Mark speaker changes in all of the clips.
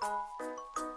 Speaker 1: Thank you.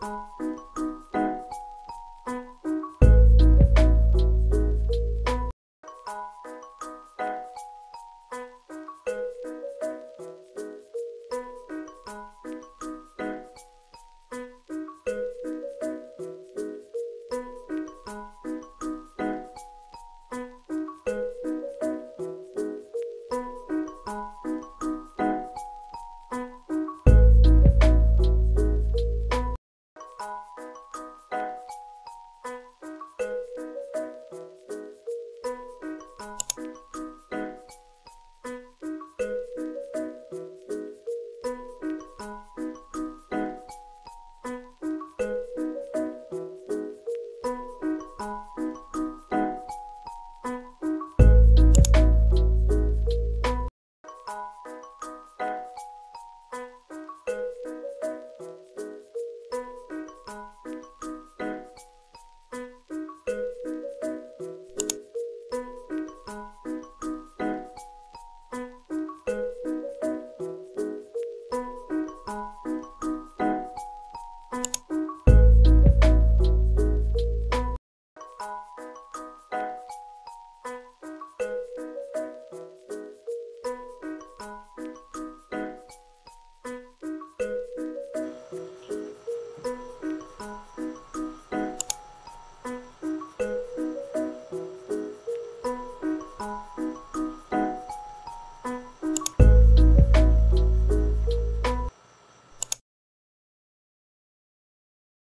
Speaker 1: Bye.